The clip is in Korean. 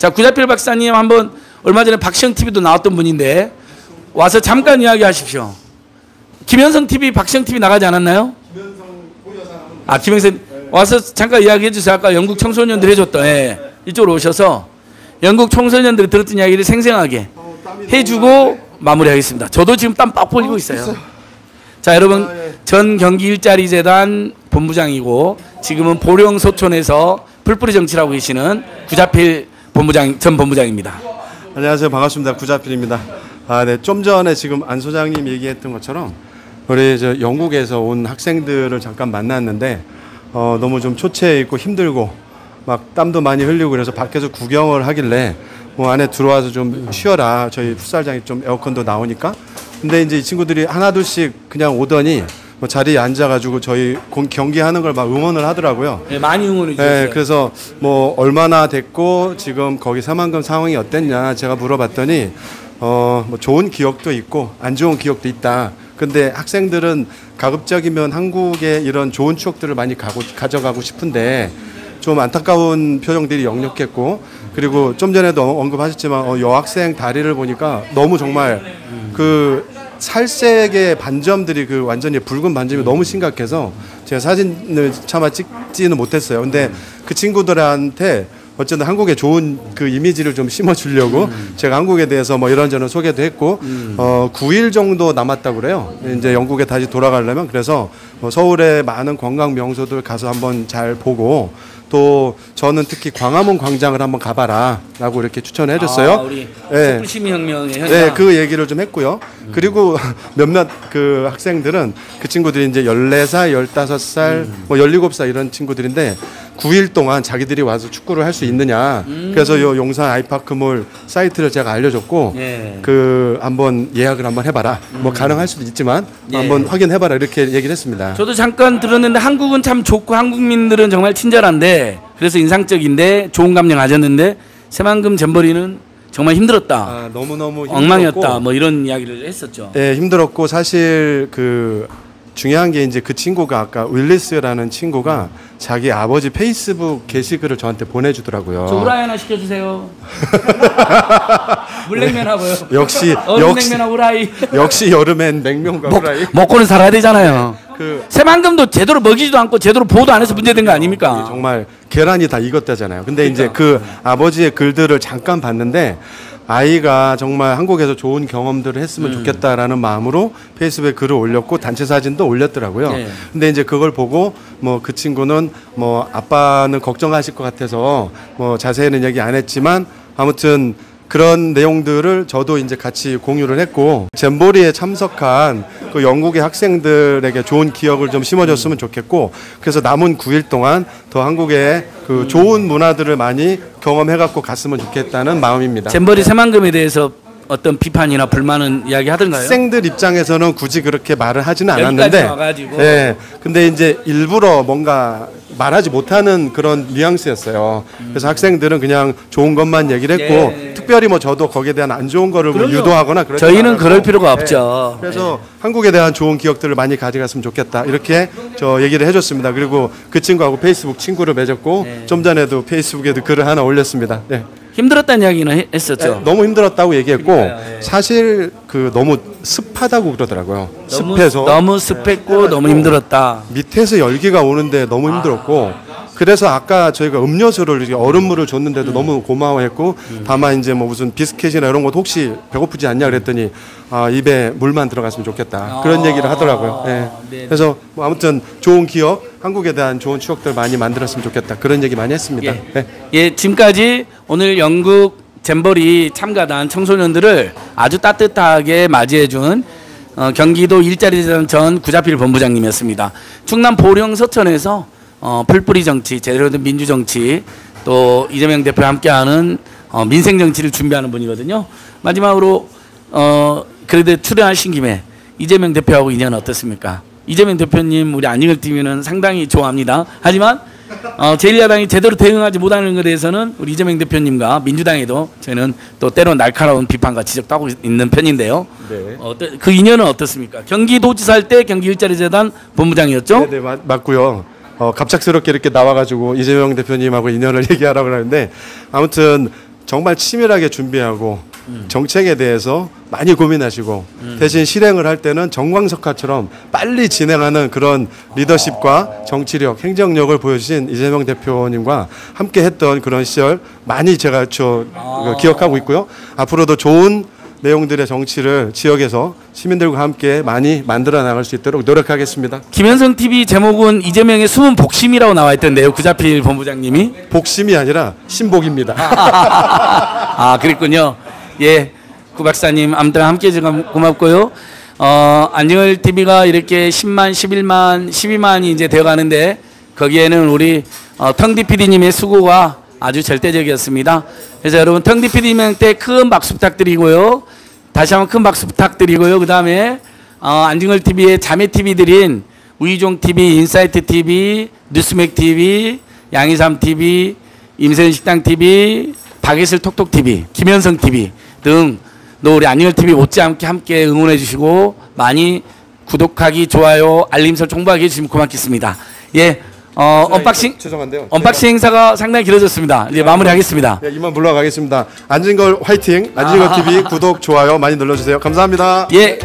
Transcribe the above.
자 구자필 박사님 한번 얼마 전에 박시영 TV도 나왔던 분인데 와서 잠깐 이야기 하십시오. 김현성 TV, 박시영 TV 나가지 않았나요? 아 김현성 와서 잠깐 이야기해 주세요. 아까 영국 청소년들 해줬던 예. 이쪽으로 오셔서 영국 청소년들이 들었던 이야기를 생생하게 해주고 마무리하겠습니다. 저도 지금 땀빡 흘리고 있어요. 자 여러분 전 경기 일자리 재단 본부장이고 지금은 보령 소촌에서 풀뿌리 정치라고 계시는 구자필 본부장 전 본부장입니다. 안녕하세요. 반갑습니다. 구자필입니다. 아, 네. 좀 전에 지금 안 소장님 얘기했던 것처럼 우리 저 영국에서 온 학생들을 잠깐 만났는데 어, 너무 좀 초췌해 있고 힘들고 막 땀도 많이 흘리고 그래서 밖에서 구경을 하길래 뭐 안에 들어와서 좀 쉬어라. 저희 풋살장이 좀 에어컨도 나오니까. 근데 이제 이 친구들이 하나둘씩 그냥 오더니 뭐 자리에 앉아가지고 저희 공- 경기하는 걸 막 응원을 하더라고요. 네, 많이 응원해 주셨어요. 네, 그래서 뭐 얼마나 됐고 지금 거기 사만금 상황이 어땠냐 제가 물어봤더니 어 뭐 좋은 기억도 있고 안 좋은 기억도 있다. 근데 학생들은 가급적이면 한국의 이런 좋은 추억들을 많이 가고, 가져가고 싶은데 좀 안타까운 표정들이 역력했고 그리고 좀 전에도 언급하셨지만 어, 여학생 다리를 보니까 너무 정말 그 살색의 반점들이 그 완전히 붉은 반점이 너무 심각해서 제가 사진을 차마 찍지는 못했어요. 근데 그 친구들한테 어쨌든 한국에 좋은 그 이미지를 좀 심어주려고 제가 한국에 대해서 뭐 이런저런 소개도 했고 어 9일 정도 남았다고 그래요. 이제 영국에 다시 돌아가려면 그래서 뭐 서울의 많은 관광 명소들 가서 한번 잘 보고 또 저는 특히 광화문 광장을 한번 가봐라라고 이렇게 추천해 줬어요. 아, 우리 네. 촛불 시민혁명의 현장. 네, 그 얘기를 좀 했고요. 그리고 몇몇 그 학생들은 그 친구들이 이제 14살, 15살, 뭐 17살 이런 친구들인데 9일 동안 자기들이 와서 축구를 할 수 있느냐. 그래서 요 용산 아이파크몰 사이트를 제가 알려줬고 예. 그 한번 예약을 한번 해봐라. 뭐 가능할 수도 있지만 예. 한번 확인해봐라 이렇게 얘기를 했습니다. 저도 잠깐 들었는데 한국은 참 좋고 한국민들은 정말 친절한데 그래서 인상적인데 좋은 감정 가졌는데 새만금 잼버리는 정말 힘들었다. 아, 너무너무 힘들었고 엉망이었다. 뭐 이런 이야기를 했었죠. 네, 힘들었고 사실 그 중요한 게 이제 그 친구가 아까 윌리스라는 친구가 자기 아버지 페이스북 게시글을 저한테 보내주더라고요. 저 후라이 하나 시켜주세요. 물냉면하고요. 역시 역시 냉면하고 후라이. 역시 여름엔 냉면과 먹, 후라이. 먹고는 살아야 되잖아요. 그 새만금도 제대로 먹이지도 않고 제대로 보호도 안 해서 문제된 거 아닙니까? 정말 계란이 다 익었다잖아요. 근데 이제 그 아버지의 글들을 잠깐 봤는데 아이가 정말 한국에서 좋은 경험들을 했으면 좋겠다라는 마음으로 페이스북에 글을 올렸고 단체 사진도 올렸더라고요. 네. 근데 이제 그걸 보고 뭐 그 친구는 뭐 아빠는 걱정하실 것 같아서 뭐 자세히는 얘기 안 했지만 아무튼 그런 내용들을 저도 이제 같이 공유를 했고 잼보리에 참석한 그 영국의 학생들에게 좋은 기억을 좀 심어줬으면 좋겠고 그래서 남은 9일 동안 더 한국의 그 좋은 문화들을 많이 경험해갖고 갔으면 좋겠다는 마음입니다. 잼버리 새만금에 대해서 어떤 비판이나 불만은 이야기하던가요? 학생들 입장에서는 굳이 그렇게 말을 하지는 않았는데, 와가지고. 예. 근데 이제 일부러 뭔가 말하지 못하는 그런 뉘앙스였어요. 그래서 학생들은 그냥 좋은 것만 얘기를 했고, 네. 특별히 뭐 저도 거기에 대한 안 좋은 거를 뭐 그럼요. 유도하거나 그러지 저희는 않았고, 그럴 필요가 예. 없죠. 그래서 한국에 대한 좋은 기억들을 많이 가져갔으면 좋겠다. 이렇게 저 얘기를 해줬습니다. 그리고 그 친구하고 페이스북 친구를 맺었고, 네. 좀 전에도 페이스북에도 글을 하나 올렸습니다. 네. 힘들었다는 이야기는 해- 했었죠. 네, 너무 힘들었다고 얘기했고 그러니까요, 예. 사실 그 너무 습하다고 그러더라고요. 너무, 습해서 너무 습했고 너무 힘들었다. 밑에서 열기가 오는데 너무 힘들었고 그래서 아까 저희가 음료수를 얼음물을 줬는데도 너무 고마워했고 다만 이제 뭐 무슨 비스켓이나 이런 것도 혹시 배고프지 않냐 그랬더니 아 입에 물만 들어갔으면 좋겠다 그런 아, 얘기를 하더라고요. 예. 네. 그래서 뭐 아무튼 좋은 기억 한국에 대한 좋은 추억들 많이 만들었으면 좋겠다 그런 얘기 많이 했습니다. 예. 네. 예, 지금까지 오늘 영국 잼버리 참가단 청소년들을 아주 따뜻하게 맞이해준 어, 경기도 일자리재단 전 구자필 본부장님이었습니다. 충남 보령 서천에서 어, 풀뿌리 정치, 제대로 된 민주 정치, 또 이재명 대표와 함께하는 어, 민생 정치를 준비하는 분이거든요. 마지막으로 어, 그래도 출연하신 김에 이재명 대표하고 인연 어떻습니까? 이재명 대표님 우리 안익을 TV는 상당히 좋아합니다. 하지만 어, 제1야당이 제대로 대응하지 못하는 것에 대해서는 우리 이재명 대표님과 민주당에도 저희는 또 때로 날카로운 비판과 지적도 하고 있는 편인데요. 네. 어, 그 인연은 어떻습니까? 경기도지사 할 때 경기일자리재단 본부장이었죠? 네, 맞, 맞고요. 어, 갑작스럽게 이렇게 나와가지고 이재명 대표님하고 인연을 얘기하라고 하는데 아무튼 정말 치밀하게 준비하고 정책에 대해서 많이 고민하시고 대신 실행을 할 때는 정광석화처럼 빨리 진행하는 그런 리더십과 정치력, 행정력을 보여주신 이재명 대표님과 함께 했던 그런 시절 많이 제가 저 기억하고 있고요. 앞으로도 좋은 내용들의 정치를 지역에서 시민들과 함께 많이 만들어 나갈 수 있도록 노력하겠습니다. 김현성 TV 제목은 이재명의 숨은 복심이라고 나와 있던데요. 구자필 본부장님이. 복심이 아니라 신복입니다. 아, 그랬군요. 예. 구 박사님 아무튼 함께 해주셔서 고맙고요. 어, 안정열 TV가 이렇게 10만, 11만, 12만이 이제 되어 가는데 거기에는 우리 어, 텅디 PD님의 수고가 아주 절대적이었습니다. 그래서 여러분 텅디 PD님한테 큰 박수 부탁드리고요. 다시 한번 큰 박수 부탁드리고요. 그 다음에 어, 안진걸 TV의 자매 TV들인 우희종 TV, 인사이트 TV, 뉴스맥 TV, 양이삼 TV, 임세은식당 TV, 박예슬 톡톡 TV, 김현성 TV 등 또 우리 안진걸 TV 못지않게 함께 응원해 주시고 많이 구독하기, 좋아요, 알림 설정 홍보하기 해주시면 고맙겠습니다. 예, 어, unboxing 죄송한데요. unboxing 행사가 상당히 길어졌습니다. 이제 마무리하겠습니다. 네, 이만 물러가겠습니다. 안진걸 화이팅! 안진걸 TV 구독, 좋아요 많이 눌러주세요. 감사합니다. 예,